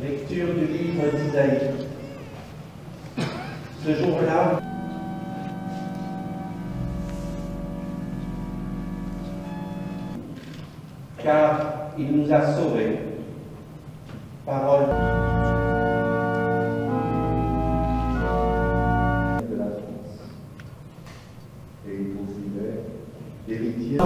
Lecture du livre d'Isaïe. Ce jour-là, car il nous a sauvés. Parole. De la France. Et il poursuivait l'héritier.